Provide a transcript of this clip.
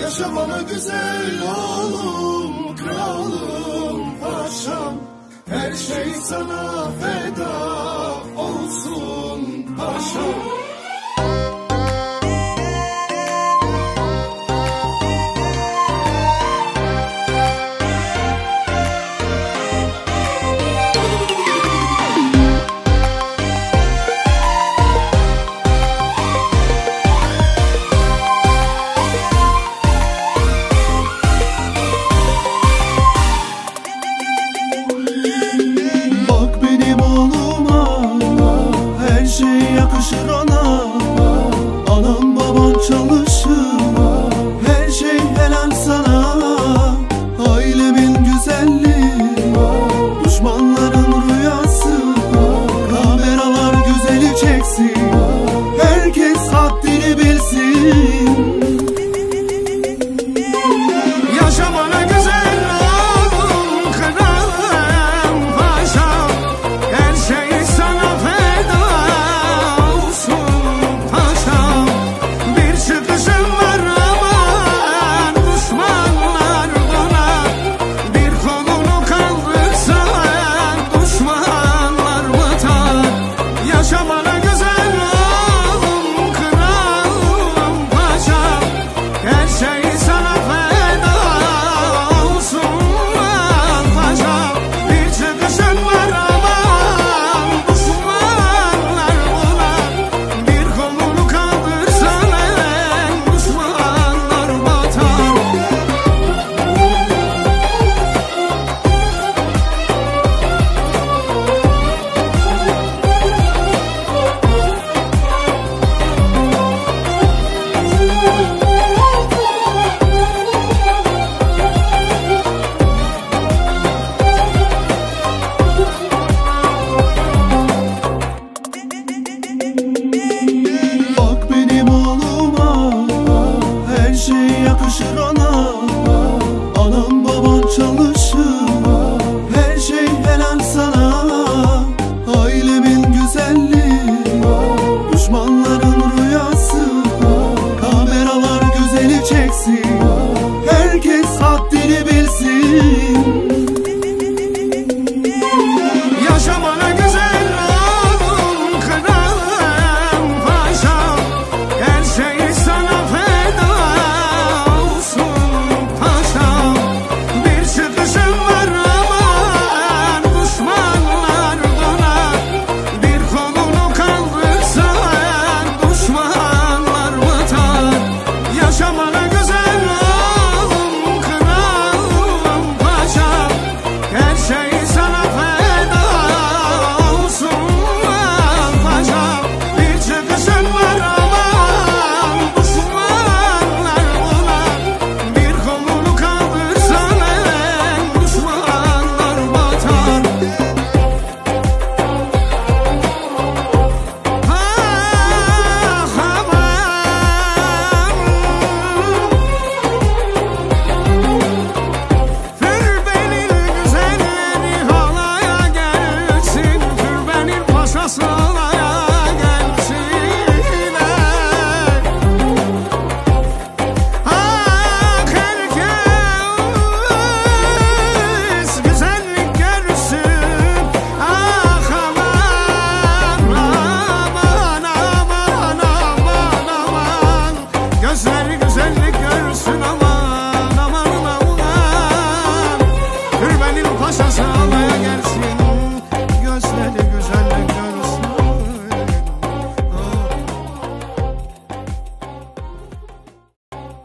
Yaşamama güzel oğlum, kralım, paşam. Her şey sana feda olsun paşam. see. yakışır ana Anam baban çalışır. güzellik görsün ama